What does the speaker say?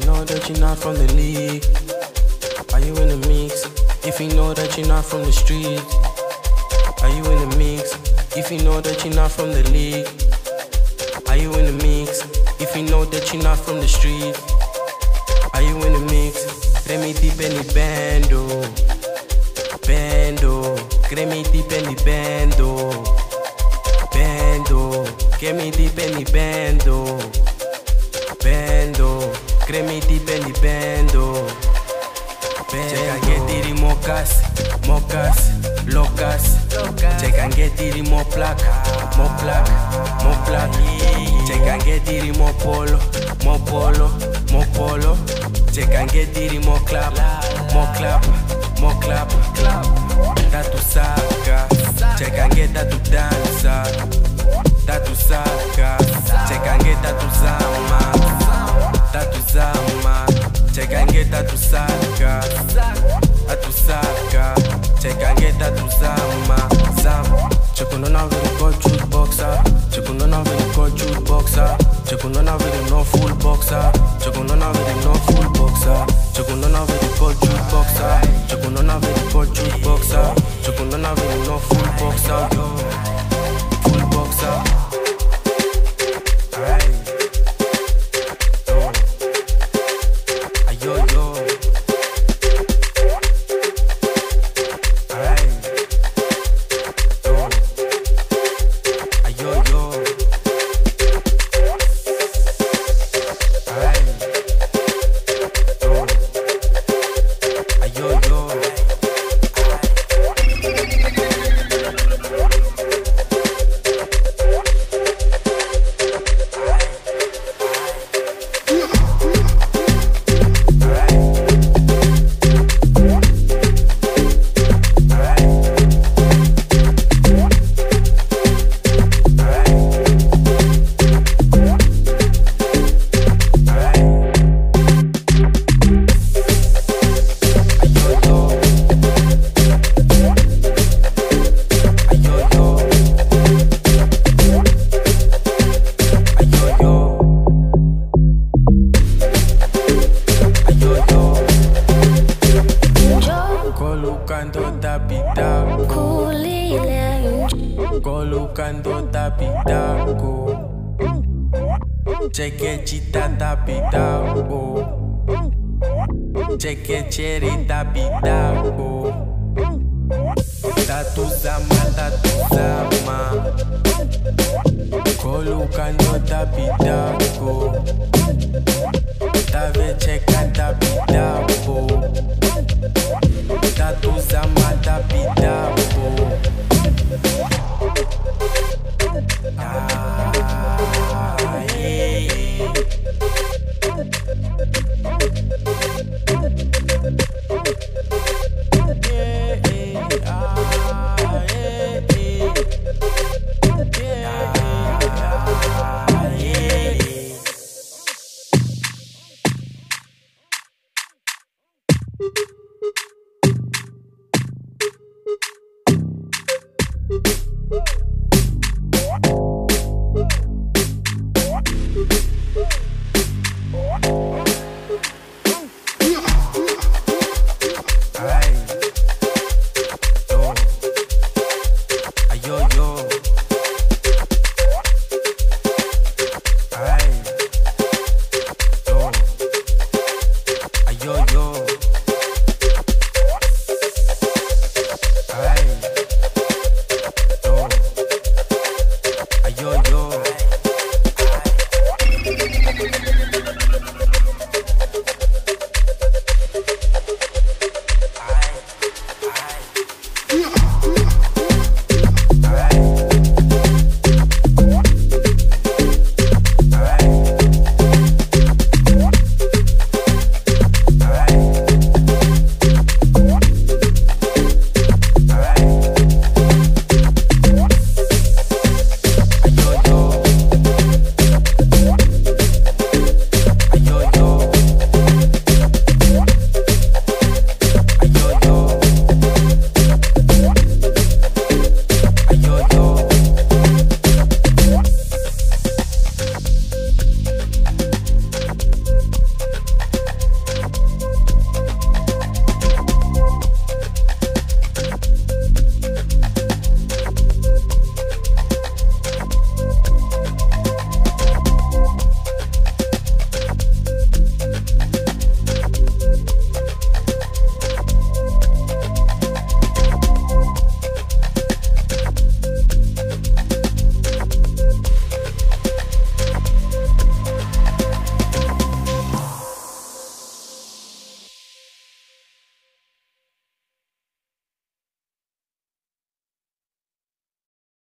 that you're not from the league? Are you in the mix? If you know that you're not from the street, are you in the mix? If you know that you're not from the league, are you in the mix? If you know that you're not from the street, are you in the mix? Deep in the bando, bando. Deep in the bando, bando. Deep in the bando, bando. In the bando. Check and get it mocas, mocas, locas. Check and get it. Check and get it more polo, more polo, more polo. Check and get it more clap, more clap, more clap. Tatu saca, check and get tatu. Tatu saca, check and get zama, now really got truth boxer. Check on now really got truth boxer. Check on now really no full boxer. Now really no full boxer. On now really got truth boxer. Check on now really no full boxer. Colocando tapitaco. Cheque chita tapitaco. Cheque cherry tapitaco. Tatu zama, tatu zama. Colocando tapitaco. Tave checa tapitaco. Tatu zama tapitaco.